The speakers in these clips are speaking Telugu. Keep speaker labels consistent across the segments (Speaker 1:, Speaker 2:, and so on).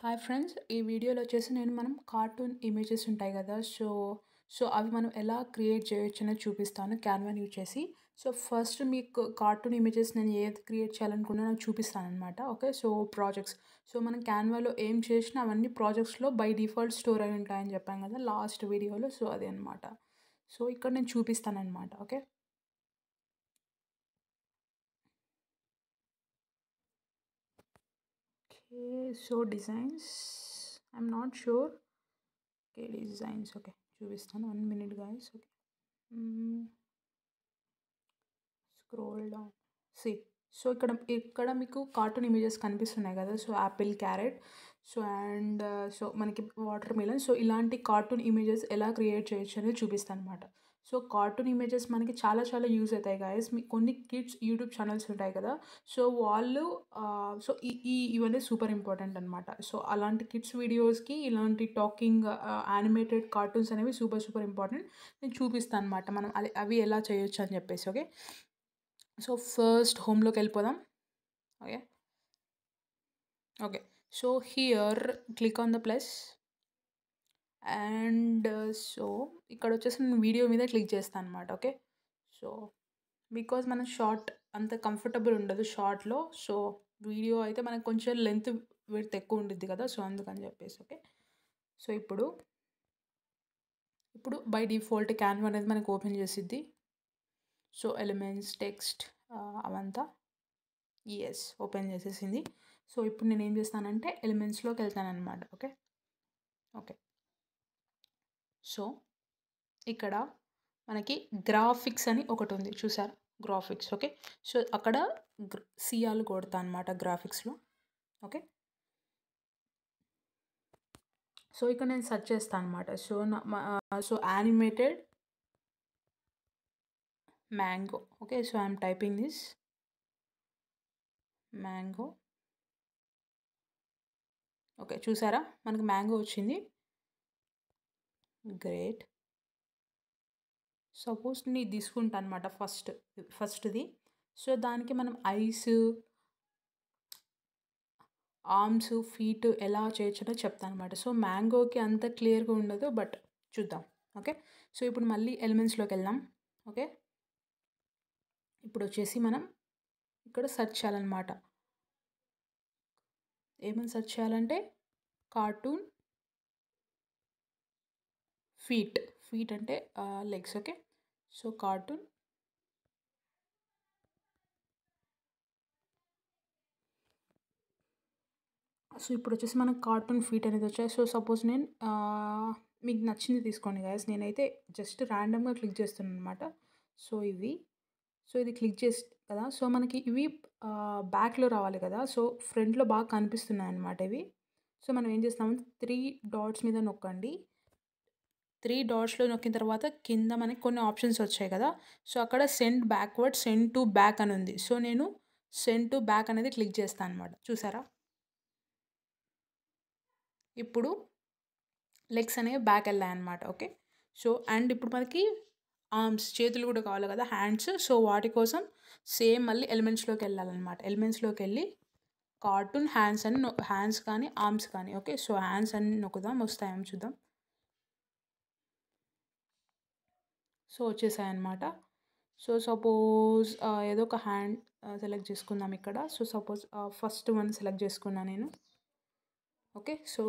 Speaker 1: హాయ్ ఫ్రెండ్స్ ఈ వీడియోలో వచ్చేసి నేను మనం కార్టూన్ ఇమేజెస్ ఉంటాయి కదా సో సో అవి మనం ఎలా క్రియేట్ చేయొచ్చు అనేది చూపిస్తాను క్యాన్వాని యూజ్ చేసి. సో ఫస్ట్ మీకు కార్టూన్ ఇమేజెస్ నేను ఏది క్రియేట్ చేయాలనుకున్నానో చూపిస్తాను అనమాట ఓకే? So projects. సో మనం క్యాన్వాలో ఏం చేసినా అవన్నీ ప్రాజెక్ట్స్లో బై డిఫాల్ట్ స్టోర్ అయి ఉంటాయని చెప్పాను కదా లాస్ట్ వీడియోలో సో అదే అనమాట సో ఇక్కడ నేను చూపిస్తాను అనమాట okay? Okay so designs i'm not sure. Okay designs okay. చూపిస్తాను one minute guys okay scroll down see so ఇక్కడ ఇక్కడ మీకు కార్టూన్ ఇమేజెస్ కనిపిస్తున్నాయి కదా so apple carrot so and so మనకి వాటర్ మిలన్ సో ఇలాంటి కార్టూన్ ఇమేజెస్ ఎలా క్రియేట్ చేయొచ్చు అనేది చూపిస్తాను అనమాట సో కార్టూన్ ఇమేజెస్ మనకి చాలా చాలా యూజ్ అవుతాయి గాయస్ మీ కొన్ని కిడ్స్ యూట్యూబ్ ఛానల్స్ ఉంటాయి కదా. సో వాళ్ళు సో ఈ ఈ ఇవన్నీ సూపర్ ఇంపార్టెంట్ అనమాట సో అలాంటి కిడ్స్ వీడియోస్కి ఇలాంటి టాకింగ్ యానిమేటెడ్ కార్టూన్స్ అనేవి సూపర్ సూపర్ ఇంపార్టెంట్ నేను చూపిస్తాను అనమాట మనం అవి ఎలా చేయొచ్చు అని చెప్పేసి ఓకే సో ఫస్ట్ హోమ్లోకి వెళ్ళిపోదాం. Okay okay so here click on the plus and so ఇక్కడ వచ్చేసి నేను వీడియో మీద క్లిక్ చేస్తాను అనమాట ఓకే? సో బికాజ్ మనం షార్ట్ అంత కంఫర్టబుల్ ఉండదు షార్ట్లో సో వీడియో అయితే మనకు కొంచెం లెంత్ విడ్త్ ఎక్కువ ఉంటుంది కదా సో అందుకని చెప్పేసి ఓకే? సో ఇప్పుడు ఇప్పుడు బై డిఫాల్ట్ క్యాన్వా అనేది మనకు ఓపెన్ చేసిద్ది. సో ఎలిమెంట్స్ టెక్స్ట్ అవంతా ఎస్ ఓపెన్ చేసేసింది. సో ఇప్పుడు నేను ఏం చేస్తానంటే ఎలిమెంట్స్లోకి వెళ్తాను అనమాట ఓకే? ఓకే. సో ఇక్కడ మనకి గ్రాఫిక్స్ అని ఒకటి ఉంది చూసారు గ్రాఫిక్స్. ఓకే? సో అక్కడ సియాలు కొడతా అనమాట గ్రాఫిక్స్లో. ఓకే? సో ఇక్కడ నేను సెర్చ్ చేస్తాను అనమాట so so animated mango. Okay? So I'm typing this mango. Okay? చూసారా మనకి మ్యాంగో వచ్చింది. గ్రేట్. సపోజ్ నీ తీసుకుంటా అనమాట ఫస్ట్ ఫస్ట్ది. సో దానికి మనం ఐస్ ఆర్మ్స్ ఫీట్ ఎలా చేయొచ్చో చెప్తాను అనమాట సో మ్యాంగోకి అంత క్లియర్గా ఉండదు బట్ చూద్దాం. ఓకే? సో ఇప్పుడు మళ్ళీ ఎలిమెంట్స్లోకి వెళ్దాం. ఓకే? ఇప్పుడు వచ్చేసి మనం ఇక్కడ సెర్చ్ చేయాలన్నమాట. ఏమని సెర్చ్ చేయాలంటే కార్టూన్ ఫీట్ ఫీట్ అంటే legs okay? So cartoon. So ఇప్పుడు వచ్చేసి మనకు కార్టూన్ ఫీట్ అనేది వచ్చాయి. సో సపోజ్ నేను మీకు నచ్చింది తీసుకోండి గాయస్. నేనైతే జస్ట్ ర్యాండమ్గా క్లిక్ చేస్తున్నాను అనమాట సో ఇవి. సో ఇది క్లిక్ చేసి కదా? సో మనకి ఇవి బ్యాక్లో రావాలి కదా? సో ఫ్రంట్లో బాగా కనిపిస్తున్నాయి అనమాట ఇవి. సో మనం ఏం చేస్తామంటే త్రీ డాట్స్ మీద నొక్కండి. త్రీ డాట్స్లో నొక్కిన తర్వాత కింద మనకి కొన్ని ఆప్షన్స్ వచ్చాయి కదా. సో అక్కడ send backward send to back అని ఉంది. సో నేను సెండ్ టు బ్యాక్ అనేది క్లిక్ చేస్తాను అనమాట చూసారా? ఇప్పుడు లెగ్స్ అనేవి బ్యాక్ వెళ్ళాయి అనమాట ఓకే? సో అండ్ ఇప్పుడు మనకి ఆర్మ్స్ చేతులు కూడా కావాలి కదా హ్యాండ్స్. సో వాటి కోసం సేమ్ మళ్ళీ ఎలిమెంట్స్లోకి వెళ్ళాలన్నమాట. ఎలిమెంట్స్లోకి వెళ్ళి కార్టూన్ హ్యాండ్స్ అని హ్యాండ్స్ కానీ ఆర్మ్స్ కానీ ఓకే? సో హ్యాండ్స్ అని నొక్కుదాం వస్తాయేమో చూద్దాం. సో వచ్చేసాయి అనమాట సో సపోజ్ ఏదో ఒక హ్యాండ్ సెలెక్ట్ చేసుకుందాం ఇక్కడ. So suppose first one select చేసుకున్నా నేను. ఓకే? సో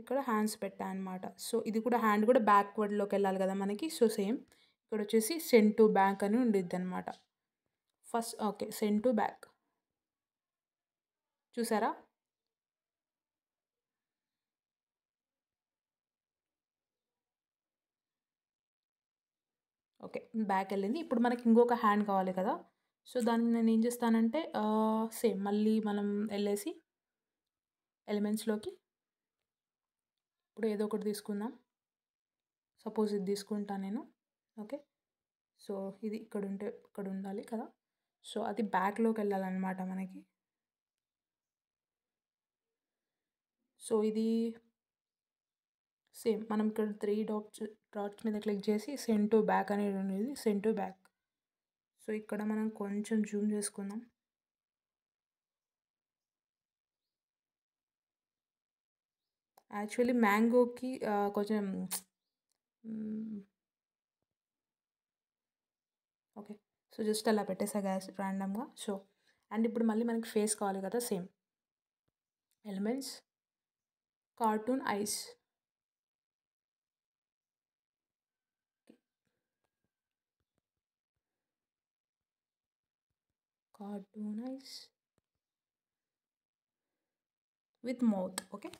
Speaker 1: ఇక్కడ హ్యాండ్స్ పెట్టా అనమాట సో ఇది కూడా హ్యాండ్ కూడా బ్యాక్వర్డ్లోకి వెళ్ళాలి కదా మనకి. So same. ఇక్కడ వచ్చేసి సెండ్ టు బ్యాక్ అని ఉండిద్ది అనమాట first okay send to back. చూసారా? ఓకే. బ్యాక్ వెళ్ళింది. ఇప్పుడు మనకి ఇంకొక హ్యాండ్ కావాలి కదా. సో దాన్ని నేను ఏం చేస్తానంటే సేమ్ మళ్ళీ మనం వెళ్ళేసి ఎలిమెంట్స్లోకి ఇప్పుడు ఏదో ఒకటి తీసుకుందాం. సపోజ్ ఇది తీసుకుంటా నేను. ఓకే. సో ఇది ఇక్కడ ఉంటే ఇక్కడ ఉండాలి కదా. సో అది బ్యాక్లోకి వెళ్ళాలన్నమాట మనకి. సో ఇది సేమ్ మనం ఇక్కడ త్రీ డాట్స్ డాట్స్ మీద క్లిక్ చేసి సెండ్ టు బ్యాక్ అనేది ఉండేది సెండ్ టు బ్యాక్ సో ఇక్కడ మనం కొంచెం జూమ్ చేసుకుందాం యాక్చువల్లీ మ్యాంగోకి కొంచెం ఓకే. సో, జస్ట్ అలా పెట్టేసా గ్యాస్ ర్యాండమ్‌గా. సో, అండ్ ఇప్పుడు మళ్ళీ మనకి ఫేస్ కావాలి కదా! Same. Elements, cartoon eyes. Cartoon with mouth okay.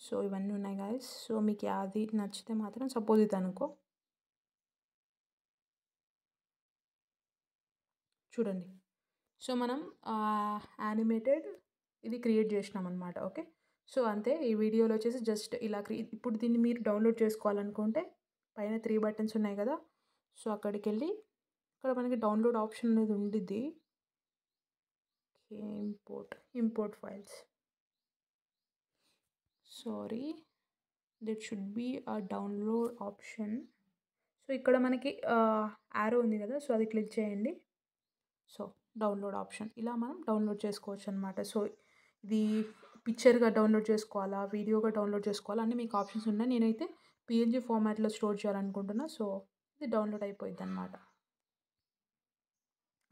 Speaker 1: So, ఇవన్నీ ఉన్నాయి గాయస్ సో, మీకు అది నచ్చితే మాత్రం సపోజ్ ఇదనుకో చూడండి. సో, మనం యానిమేటెడ్ ఇది క్రియేట్ జేసినామనమాట. ఓకే. సో, అంతే ఈ వీడియోలో వచ్చేసి జస్ట్ ఇలా క్రి ఇప్పుడు దీన్ని మీరు డౌన్‌లోడ్ చేసుకోవాలనుకుంటే పైన త్రీ బటన్స్ ఉన్నాయి కదా సో, అక్కడికి వెళ్ళి ఇక్కడ మనకి డౌన్‌లోడ్ ఆప్షన్ అనేది ఉండిద్ది. Okay. Import, import files. Sorry. It should be a download option. So, ఇక్కడ మనకి యారో ఉంది కదా సో, అది క్లిక్ చేయండి. So, download option. ఇలా మనం డౌన్‌లోడ్ చేసుకోవచ్చు అనమాట సో, ఇది పిక్చర్‌గా డౌన్‌లోడ్ చేసుకోవాలా? వీడియోగా డౌన్‌లోడ్ చేసుకోవాలా? అన్నీ మీకు ఆప్షన్స్ ఉన్నాయి. నేనైతే పీఎన్‌జీ ఫార్మాట్‌లో స్టోర్ చేయాలనుకుంటున్నా. సో, ఇది డౌన్‌లోడ్ అయిపోయింది అనమాట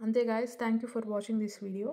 Speaker 1: అంతే guys thank you for watching this video.